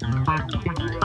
Thank ờ. you.